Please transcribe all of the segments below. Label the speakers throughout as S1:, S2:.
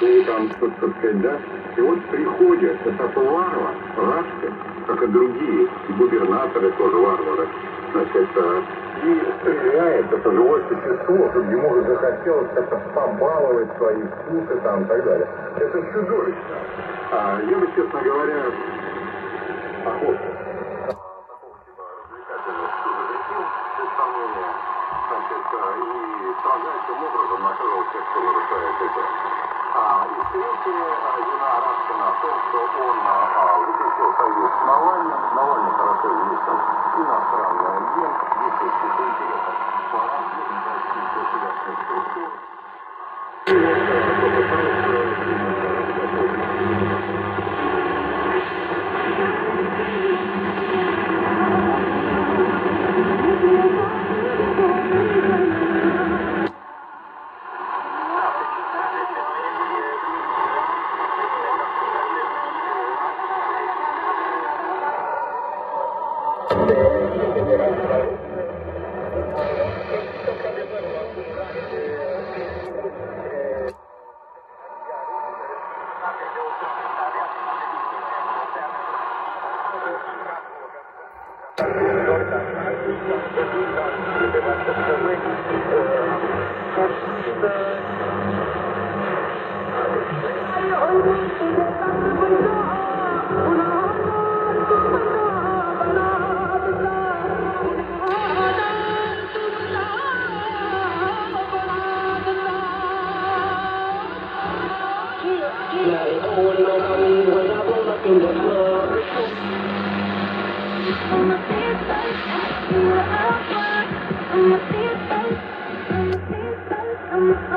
S1: лесу, там, что так сказать, да? И вот приходят, это варвар, Рашка, как и другие, и губернаторы тоже варвары, значит, а, и стреляет это живое существо, чтобы ему захотелось как-то побаловать свои вкусы там и так далее. Это чудовищно. А я бы, честно говоря, исполнение, значит, и строжайшим образом наказывал тех, кто нарушает это. Известие Дина Арабкина о том, что он а, а, заключил союз с Навальным, Навальный хорошо известен иностранный агент, действующий по интересам. По разным российским государственным структурам. That's the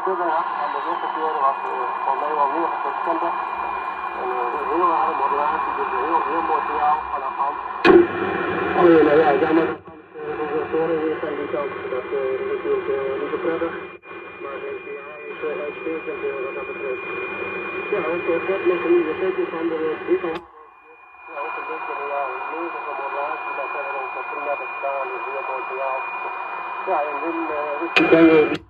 S2: schudden had. En de windverkeer was eh, van wel heel verschillend.
S3: Eh, een heel harde modulatie, dus een heel, heel mooi signaal oh, nou eh, van de hand. Alleen,
S2: ja, jammer dat de toren weer zijn die kant. Dat is natuurlijk niet zo prettig. Maar deze signaal is zo uitstekend wat dat betreft. Ja, ook vet met een nieuwe setting van de Wikkel. Ja, ook een beetje een ja, levende modulatie. Dat hebben we ons op 3 hebben gedaan. Een heel mooi signaal. Ja, en dan...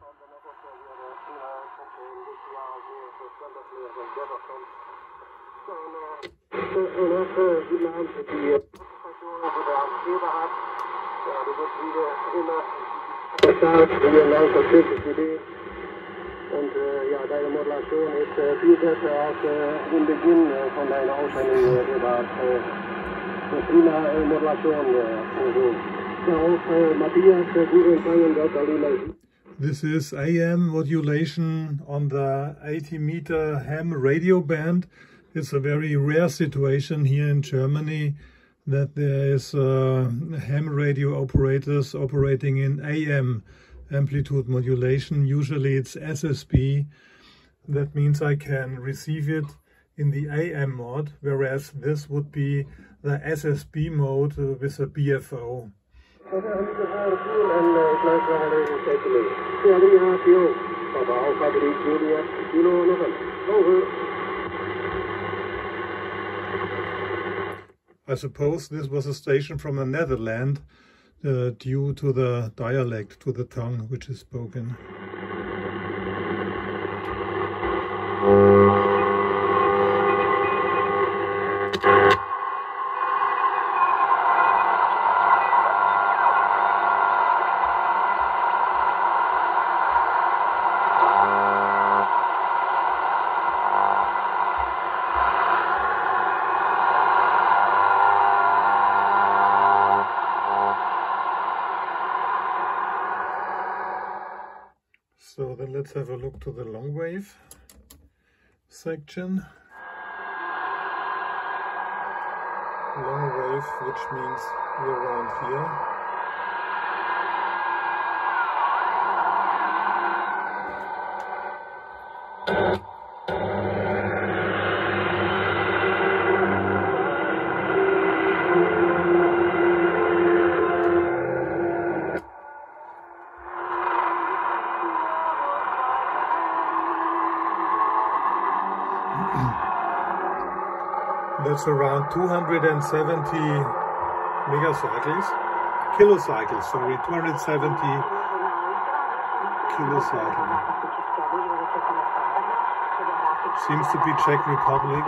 S2: die am hat, ja, wird wieder immer. Und äh, ja, deine Modulation ist äh, viel besser als äh, im Beginn äh, von deiner äh, äh, äh.
S4: This is AM modulation on the 80 meter ham radio band. It's a very rare situation here in Germany that there is uh, ham radio operators operating in AM amplitude modulation. Usually it's SSB. That means I can receive it in the AM mode, whereas this would be the SSB mode uh, with a BFO. I suppose this was a station from the Netherlands uh, due to the dialect, to the tongue which is spoken. So then let's have a look to the long wave section. Long wave, which means we're around here. That's around 270 megacycles, kilocycles, sorry, 270 kilocycles. Seems to be Czech Republic.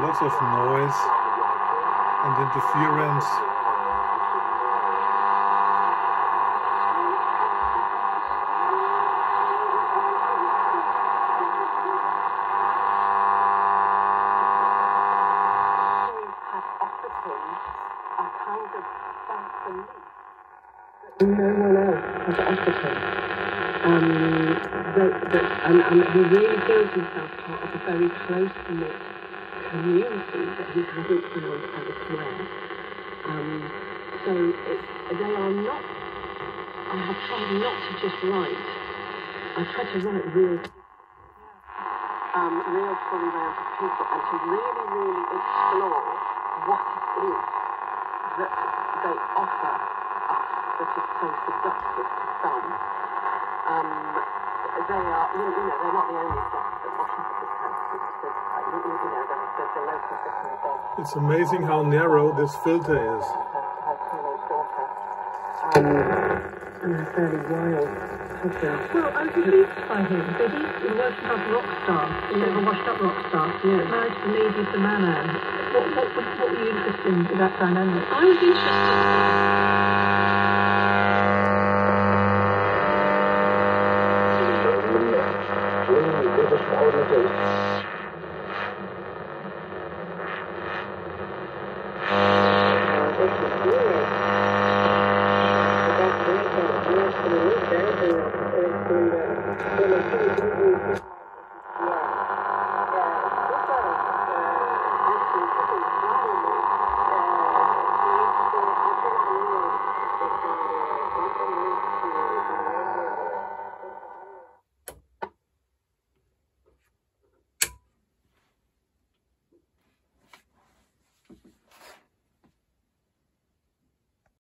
S4: Lots of noise and interference.
S2: No one else has offered him. Um, that, that, and, and he really feels himself part of a very close-knit community that he hasn't to elsewhere. Um, so it, they are not, I have tried not to just write, I try to write real, um, real fully rounded people and to really, really explore what it is that they offer us that is so seductive to some. Um, they are, you, you know, they're not the only stuff that wash up at this house. It's the, uh, you, you know, the, the, the local of
S4: It's amazing how narrow this filter is.
S2: her, her daughter. Um, and a fairly wild
S5: well, I was intrigued by him, but he's a washed up rock star, a bit a washed up rock star,
S2: yeah.
S5: married to the lady of the Manan. What, what, what, what were you interested in that dynamic?
S6: I was interested. in. you.